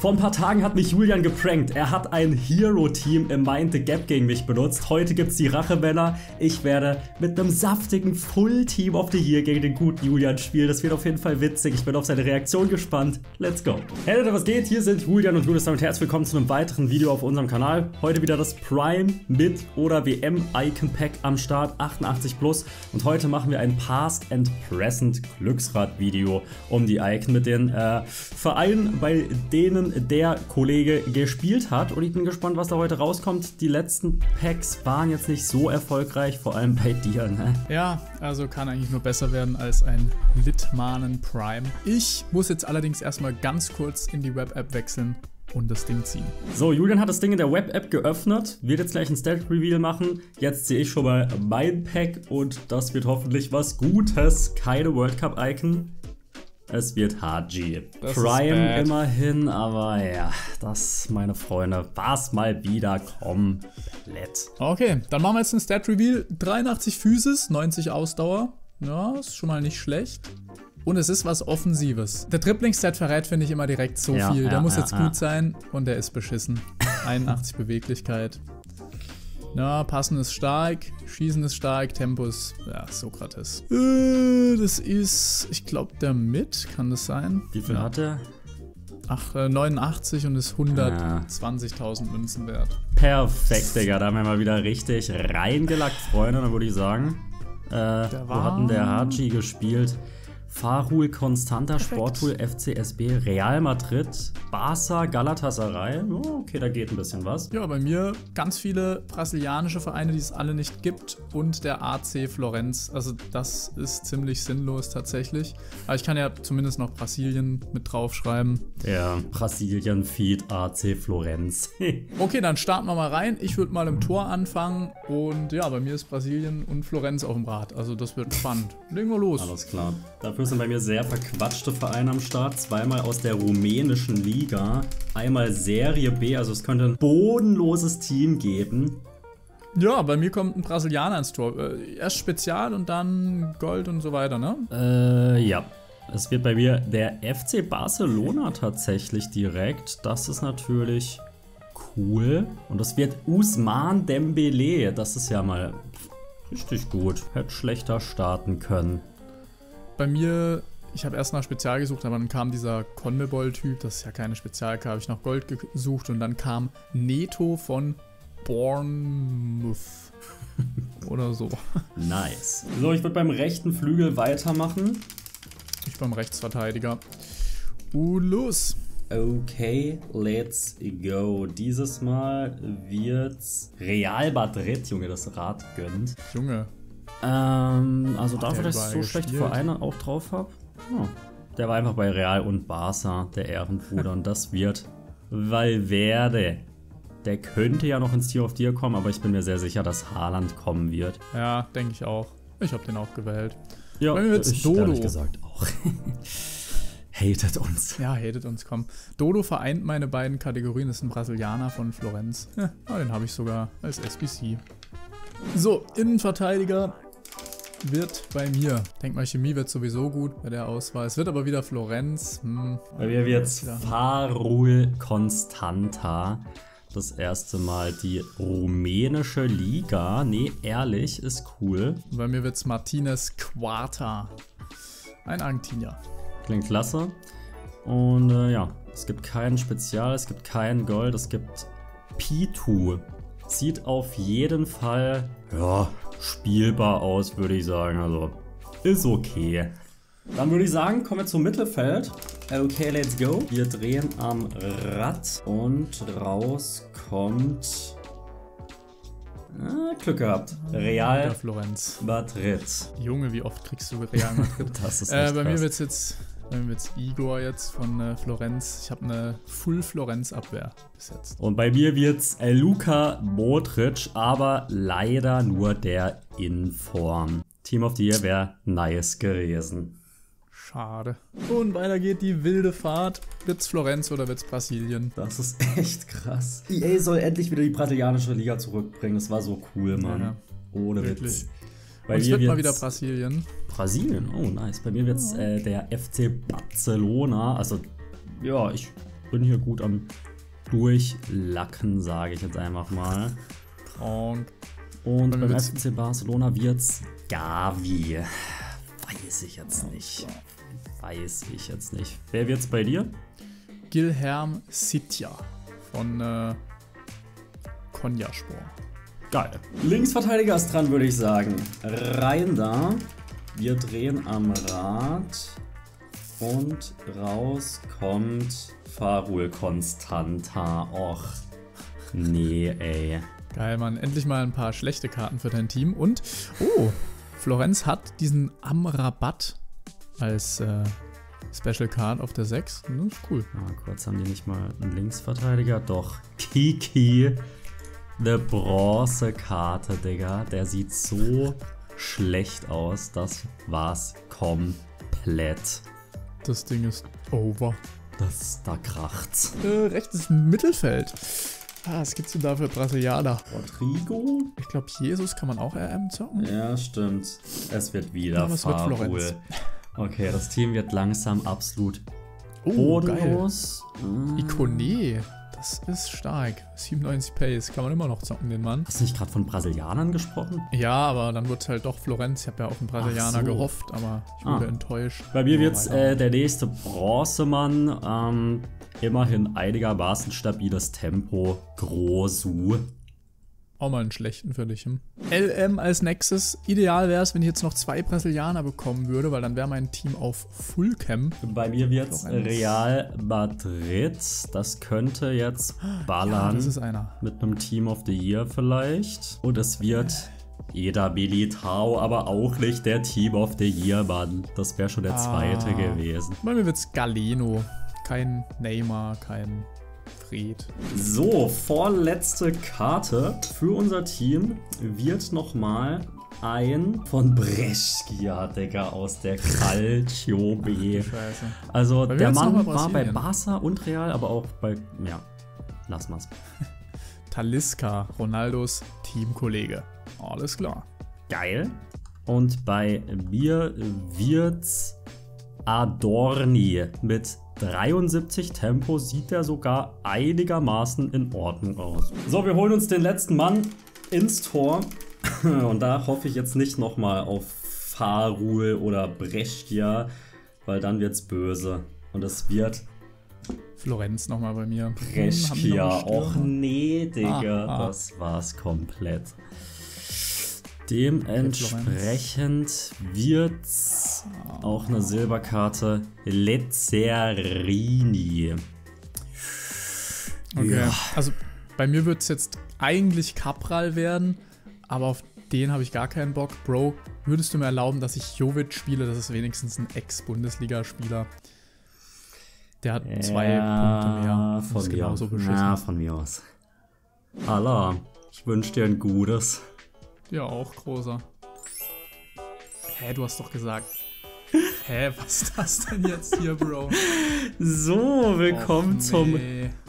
Vor ein paar Tagen hat mich Julian geprankt. Er hat ein Hero-Team im Mind the Gap gegen mich benutzt. Heute gibt's die Rachemänner. Ich werde mit einem saftigen Full-Team of the Year gegen den guten Julian spielen. Das wird auf jeden Fall witzig. Ich bin auf seine Reaktion gespannt. Let's go. Hey Leute, was geht? Hier sind Julian und Julius damit herzlich willkommen zu einem weiteren Video auf unserem Kanal. Heute wieder das Prime mit oder WM Icon Pack am Start 88 plus. Und heute machen wir ein Past and Present Glücksrad Video um die Icon mit den äh, Vereinen, bei denen der Kollege gespielt hat. Und ich bin gespannt, was da heute rauskommt. Die letzten Packs waren jetzt nicht so erfolgreich, vor allem bei dir, ne? Ja, also kann eigentlich nur besser werden als ein Litmanen Prime. Ich muss jetzt allerdings erstmal ganz kurz in die Web-App wechseln und das Ding ziehen. So, Julian hat das Ding in der Web-App geöffnet, wird jetzt gleich ein Stat-Reveal machen. Jetzt sehe ich schon mal mein Pack und das wird hoffentlich was Gutes. Keine World Cup-Icon. Es wird HG. Das Prime immerhin, aber ja, das, meine Freunde, war's mal wieder komplett. Okay, dann machen wir jetzt ein Stat-Reveal. 83 Physis, 90 Ausdauer. Ja, ist schon mal nicht schlecht. Und es ist was Offensives. Der Tripling-Stat verrät, finde ich, immer direkt so ja, viel. Der ja, muss ja, jetzt gut sein und der ist beschissen. 81 Beweglichkeit. Ja, Passen ist stark, Schießen ist stark, Tempo ist, ja, Sokrates. Äh, das ist, ich glaube, der Mit, kann das sein? Wie viel ja. hat er? Ach, 89 und ist 120.000 ja. Münzen wert. Perfekt, Digga. Da haben wir mal wieder richtig reingelackt, Freunde. Dann würde ich sagen, äh, wo hatten der Hachi gespielt? Farul Constanta, Sportul FCSB, Real Madrid, Barca, Galatasaray. Oh, okay, da geht ein bisschen was. Ja, bei mir ganz viele brasilianische Vereine, die es alle nicht gibt und der AC Florenz. Also das ist ziemlich sinnlos tatsächlich. Aber ich kann ja zumindest noch Brasilien mit draufschreiben. Ja, Brasilien Feed AC Florenz. okay, dann starten wir mal rein. Ich würde mal im Tor anfangen und ja, bei mir ist Brasilien und Florenz auf dem Rad. Also das wird spannend. Legen wir los. Alles klar. Dafür sind bei mir sehr verquatschte Vereine am Start. Zweimal aus der rumänischen Liga. Einmal Serie B, also es könnte ein bodenloses Team geben. Ja, bei mir kommt ein Brasilianer ins Tor. Äh, erst Spezial und dann Gold und so weiter, ne? Äh, ja. Es wird bei mir der FC Barcelona tatsächlich direkt. Das ist natürlich cool. Und das wird Usman Dembele. Das ist ja mal richtig gut. Hätte schlechter starten können bei mir, ich habe erst nach Spezial gesucht, aber dann kam dieser Conmebol-Typ, das ist ja keine Spezialkarte, habe ich nach Gold gesucht und dann kam Neto von Bournemouth. Oder so. Nice. So, ich würde beim rechten Flügel weitermachen. Ich beim Rechtsverteidiger. Uh, los. Okay, let's go. Dieses Mal wird's Real Madrid, Junge, das Rad gönnt. Junge, ähm, also Ach, dafür, dass ich so schlechte Vereine auch drauf habe. Oh. Der war einfach bei Real und Barca, der Ehrenbruder. und das wird Valverde. Der könnte ja noch ins Tier of Dir kommen, aber ich bin mir sehr sicher, dass Haaland kommen wird. Ja, denke ich auch. Ich habe den auch gewählt. Ja, Bei mir wird's ich Dodo. ehrlich gesagt auch. hatet uns. Ja, hatet uns, komm. Dodo vereint meine beiden Kategorien. Das ist ein Brasilianer von Florenz. Ja, den habe ich sogar als SBC. So, Innenverteidiger wird bei mir. Ich denke mal, Chemie wird sowieso gut bei der Auswahl. Es wird aber wieder Florenz. Hm. Bei mir wird es Farul Constanta. Das erste Mal die rumänische Liga. Nee, ehrlich, ist cool. Bei mir wird es Martinez Quarta. Ein Argentinier. Klingt klasse. Und äh, ja, es gibt kein Spezial, es gibt kein Gold, es gibt Pitu. Sieht auf jeden Fall, ja, spielbar aus, würde ich sagen. Also, ist okay. Dann würde ich sagen, kommen wir zum Mittelfeld. Okay, let's go. Wir drehen am Rad und raus kommt... Ah, Glück gehabt. Real Florenz. Madrid. Junge, wie oft kriegst du Real Madrid? das ist äh, Bei krass. mir wird es jetzt mit Igor jetzt von äh, Florenz. Ich habe eine Full-Florenz-Abwehr bis jetzt. Und bei mir wird's äh, Luka Modric, aber leider nur der in Form. Team of the Year wäre nice gewesen. Schade. Und weiter geht die wilde Fahrt. Wird's Florenz oder wird's Brasilien? Das ist echt krass. EA soll endlich wieder die brasilianische Liga zurückbringen. Das war so cool, Mann. Ja, Ohne Wirklich. Witz. Bei Und es wird mal wieder Brasilien. Brasilien, oh nice. Bei mir wird es äh, der FC Barcelona. Also, ja, ich bin hier gut am Durchlacken, sage ich jetzt einfach mal. Trank. Und beim FC Barcelona wird's Gavi. Weiß ich jetzt nicht. Weiß ich jetzt nicht. Wer wird's bei dir? Gilherm Sitja von äh, Konyaspor. Geil. Linksverteidiger ist dran, würde ich sagen. Rein da. Wir drehen am Rad. Und raus kommt Farul Konstanta. Och. Nee, ey. Geil, Mann. Endlich mal ein paar schlechte Karten für dein Team. Und, oh, Florenz hat diesen Amrabat als äh, Special Card auf der 6. Das ist cool. Ja, kurz haben die nicht mal einen Linksverteidiger. Doch, Kiki. Eine Bronzekarte, Digga. Der sieht so schlecht aus. Das war's komplett. Das Ding ist over. Das, da kracht's. Äh, rechtes Mittelfeld. Ah, was gibt's denn da für Brasilianer? Rodrigo? Ich glaube, Jesus kann man auch RM zocken. Ja, stimmt. Es wird wieder ja, Farul. Okay, das Team wird langsam absolut oh, bodenlos. Mm. Ikone. Das ist stark. 97 Pace. Kann man immer noch zocken, den Mann. Hast du nicht gerade von Brasilianern gesprochen? Ja, aber dann wird es halt doch Florenz. Ich habe ja auf einen Brasilianer so. gehofft, aber ich wurde ah. enttäuscht. Bei mir wird es äh, der nächste Bronzemann. Ähm, immerhin einigermaßen stabiles Tempo. Grosu. Auch mal einen schlechten für dich. Hm? LM als nächstes. Ideal wäre es, wenn ich jetzt noch zwei Brasilianer bekommen würde, weil dann wäre mein Team auf Fullcam. Bei mir wird es Real Madrid. Das könnte jetzt ballern. Ja, das ist einer. Mit einem Team of the Year vielleicht. Und es wird Eda Militao, aber auch nicht der Team of the Year, Mann. Das wäre schon der ah. zweite gewesen. Bei mir wird es Galeno. Kein Neymar, kein Fred. So, vorletzte Karte für unser Team wird nochmal ein von Brescia, Digga, aus der Calcio B. Scheiße. Also bei der Mann war bei Barca und Real, aber auch bei, ja, lass mal's. Talisca, Ronaldos Teamkollege. Alles klar. Geil. Und bei mir wird's Adorni mit 73 Tempo sieht er sogar einigermaßen in Ordnung aus. So, wir holen uns den letzten Mann ins Tor. Und da hoffe ich jetzt nicht nochmal auf Farul oder Brescia, weil dann wird's böse. Und es wird Florenz nochmal bei mir. Brescia. Hm, Och nee, Digga. Ah, ah. Das war's komplett. Dementsprechend wird auch eine Silberkarte Lezzerini. Okay, ja. also bei mir wird es jetzt eigentlich Capral werden, aber auf den habe ich gar keinen Bock. Bro, würdest du mir erlauben, dass ich Jovic spiele? Das ist wenigstens ein Ex-Bundesligaspieler. Der hat ja, zwei Punkte mehr. Von mir, genauso beschissen. Ja, von mir aus. Allah, ich wünsche dir ein Gutes. Ja, auch großer. Hä, du hast doch gesagt. Hä, was ist das denn jetzt hier, Bro? So, willkommen Och, zum,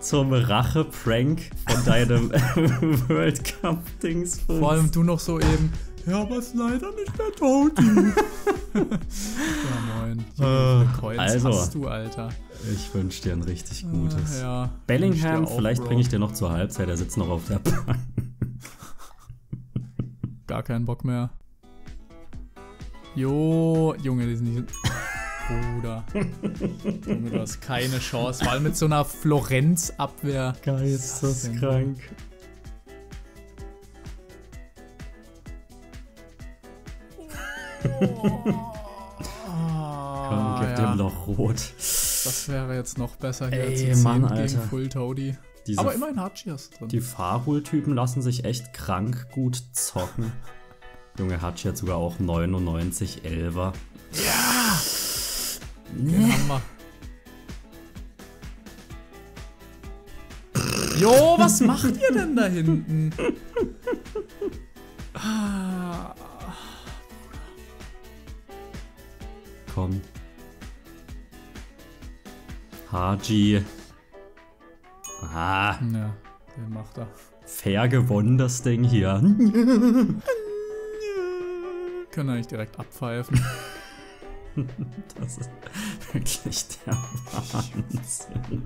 zum Rache-Prank von deinem World Cup-Dings. Vor allem du noch so eben. Ja, aber ist leider nicht der Toti. ja, moin. Uh, also, hast du, Alter. Ich wünsche dir ein richtig gutes. Uh, ja, Bellingham, vielleicht bringe ich dir noch zur Halbzeit, er sitzt noch auf der Bank gar keinen Bock mehr. Jo, Junge, die sind nicht. Bruder. Junge, du hast keine Chance. Vor allem mit so einer Florenz-Abwehr. Geisteskrank. Oh. Komm, gib ja. dem Loch rot. Das wäre jetzt noch besser hier Ey, zu Mann, Alter. gegen Full Toady. Diese Aber immerhin Hachi drin. Die Farul-Typen lassen sich echt krank gut zocken. Junge, Hachi hat sogar auch 99 11er. Ja! Nee. Hammer. Jo, was macht ihr denn da hinten? Komm. Haji. Ah. Ja, den macht er. Fair gewonnen, das Ding hier. Können eigentlich direkt abpfeifen. das ist, wirklich der Wahnsinn.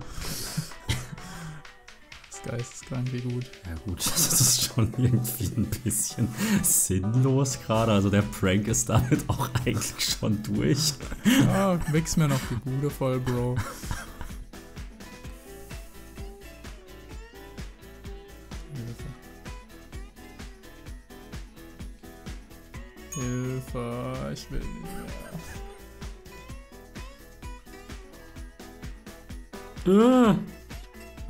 Das geisteskrank, wie gut. Ja gut, das ist schon irgendwie ein bisschen sinnlos gerade. Also der Prank ist damit auch eigentlich schon durch. Ja, mix mir noch die Bude voll, Bro. Hilfe, ich will nicht mehr.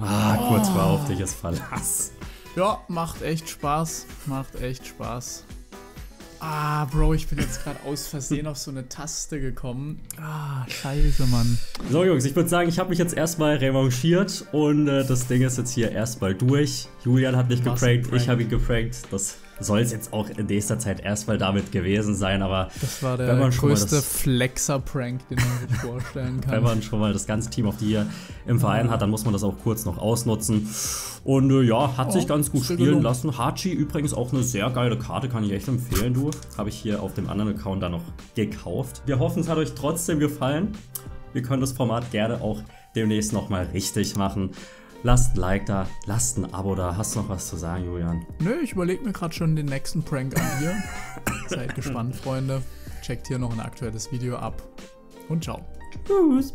Ah, oh. kurz war auf dich es Verlass. Ja, macht echt Spaß. Macht echt Spaß. Ah, Bro, ich bin jetzt gerade aus Versehen auf so eine Taste gekommen. Ah, scheiße, Mann. So, Jungs, ich würde sagen, ich habe mich jetzt erstmal revanchiert und äh, das Ding ist jetzt hier erstmal durch. Julian hat mich geprankt, ich habe ihn geprankt. Das soll es jetzt auch in nächster Zeit erstmal damit gewesen sein, aber das war der größte Flexer-Prank, den man sich vorstellen kann. Wenn man schon mal das ganze Team auf die hier im Verein hat, dann muss man das auch kurz noch ausnutzen. Und äh, ja, hat oh, sich ganz gut spielen lassen. Hachi übrigens auch eine sehr geile Karte, kann ich echt empfehlen, du. Habe ich hier auf dem anderen Account da noch gekauft. Wir hoffen, es hat euch trotzdem gefallen. Wir können das Format gerne auch demnächst nochmal richtig machen. Lasst ein Like da, lasst ein Abo da. Hast du noch was zu sagen, Julian? Nö, ich überlege mir gerade schon den nächsten Prank an hier. Seid gespannt, Freunde. Checkt hier noch ein aktuelles Video ab. Und ciao. Tschüss.